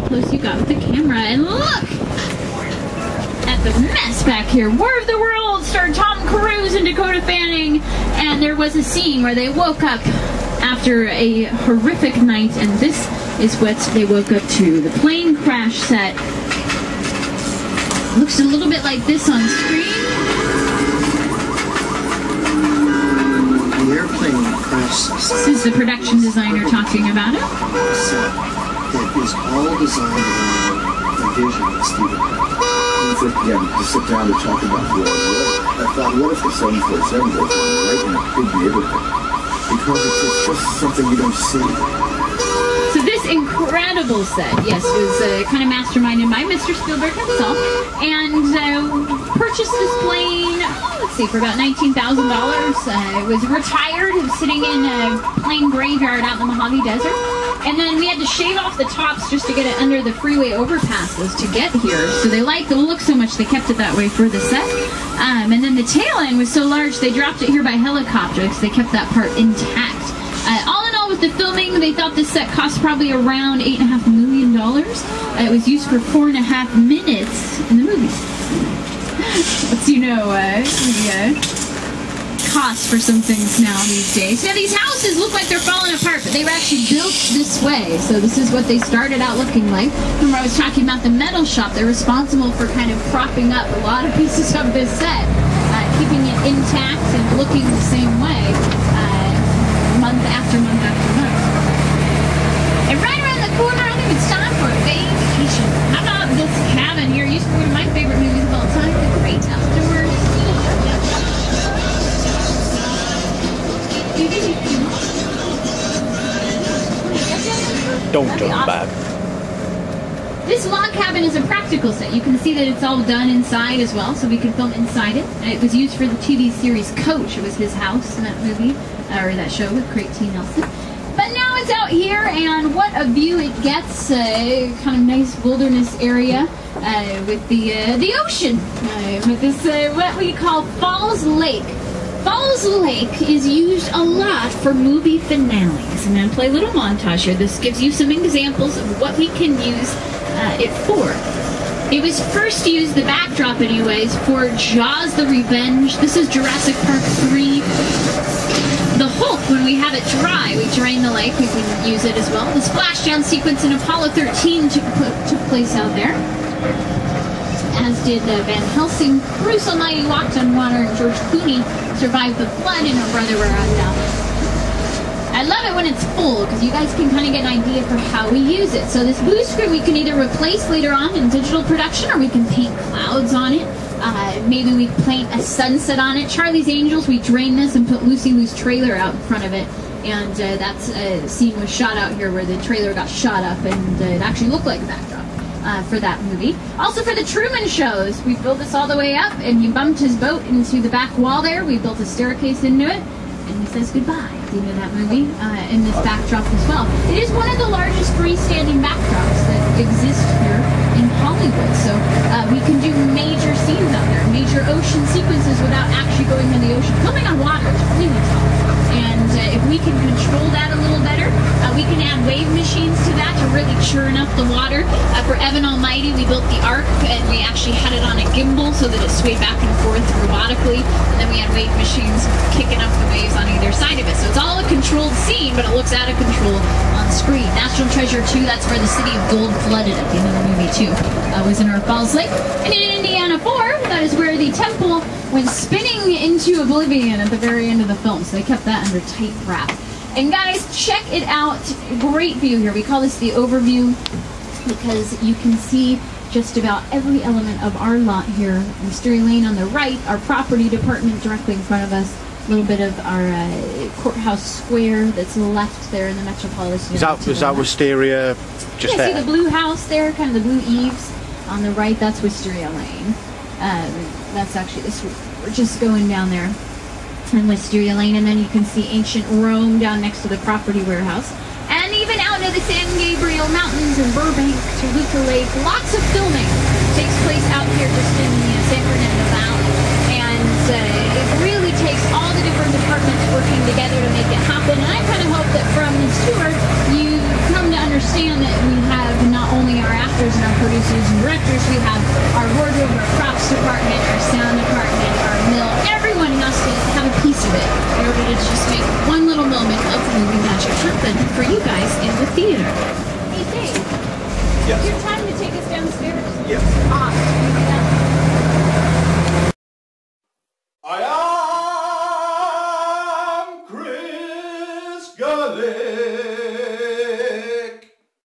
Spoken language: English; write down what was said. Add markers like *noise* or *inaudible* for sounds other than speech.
how close you got with the camera. And look at the mess back here. War of the World starred Tom Cruise and Dakota Fanning, and there was a scene where they woke up after a horrific night, and this is what they woke up to. The plane crash set looks a little bit like this on screen. The airplane crash This is the production designer talking about it. All designed around the vision that Stephen had. Sit, yeah, to sit down and talk about war. I thought, what if the 747 goes right in a big neighborhood? Because it's, it's just something you don't see. So this incredible set, yes, was uh, kind of masterminded by Mr. Spielberg himself, and uh, purchased this plane. oh, Let's see, for about nineteen thousand dollars. Uh, it was retired. Was sitting in a plane graveyard out in the Mojave Desert, and then we had to shave off the tops just to get it under the freeway overpasses to get here. So they liked the look so much they kept it that way for the set. Um, and then the tail end was so large they dropped it here by helicopter because they kept that part intact. Uh, all in all, with the filming, they thought this set cost probably around eight and a half million dollars. Uh, it was used for four and a half minutes in the movie. *laughs* Lets you know uh, cost for some things now these days. Now these houses look like they're falling apart, but they were actually built this way. So this is what they started out looking like. Remember, I was talking about the metal shop. They're responsible for kind of propping up a lot of *laughs* pieces of this set, uh, keeping it intact and looking the same way Don't turn awesome. back. This log cabin is a practical set. You can see that it's all done inside as well, so we can film inside it. And It was used for the TV series Coach. It was his house in that movie, or that show with Craig T. Nelson. But now it's out here, and what a view it gets! Uh, kind of nice wilderness area uh, with the uh, the ocean, uh, with this uh, what we call Falls Lake. Falls Lake is used a lot for movie finales. And I'm going to play a little montage here. This gives you some examples of what we can use uh, it for. It was first used, the backdrop anyways, for Jaws the Revenge. This is Jurassic Park 3. The Hulk, when we have it dry, we drain the lake, we can use it as well. The splashdown sequence in Apollo 13 took, took place out there as did uh, Van Helsing. Bruce Almighty walked on water, and George Clooney survived the flood, and her brother were on down. I love it when it's full because you guys can kind of get an idea for how we use it. So this blue screen we can either replace later on in digital production, or we can paint clouds on it. Uh, maybe we paint a sunset on it. Charlie's Angels, we drain this and put Lucy Liu's trailer out in front of it. And uh, that's a scene was shot out here where the trailer got shot up and uh, it actually looked like a backdrop uh, for that movie. Also for the Truman shows, we built this all the way up, and he bumped his boat into the back wall there. We built a staircase into it, and he says goodbye the end of that movie uh, in this backdrop as well. It is one of the largest freestanding backdrops that exist here in Hollywood, so uh, we can do major scenes out there, major ocean sequences without actually going in the ocean. Filming on water is really tough. And uh, if we can control that a little better, uh, we can add wave machines to that to really churn up the water. Evan Almighty, we built the Ark and we actually had it on a gimbal so that it swayed back and forth robotically. And then we had wave machines kicking up the waves on either side of it. So it's all a controlled scene, but it looks out of control on screen. National Treasure 2, that's where the city of gold flooded at the end of the movie, too, uh, was in our Falls Lake. And in Indiana 4, that is where the temple went spinning into oblivion at the very end of the film. So they kept that under tight wrap. And guys, check it out. Great view here. We call this the overview because you can see just about every element of our lot here. Wisteria Lane on the right, our property department directly in front of us. A little bit of our uh, courthouse square that's left there in the metropolitan. Is that is that left. Wisteria just Yeah, see the blue house there, kind of the blue eaves. On the right, that's Wisteria Lane. Um, that's actually this. We're just going down there in Wisteria Lane, and then you can see ancient Rome down next to the property warehouse, even out into the San Gabriel Mountains in Burbank, Toluca Lake. Lots of filming takes place out here just in the San Fernando Valley, and uh, it really takes all the different departments working together to make it happen. And I kind of hope that from this tour, you come to understand that we have not only our actors and our producers, and directors. We have our wardrobe, our props department, our sound department. Everyone has to have a piece of it in order to just make one little moment of the movie magic happen for you guys in the theater. Hey, Dave. Yes. Your time to take us downstairs. Yes.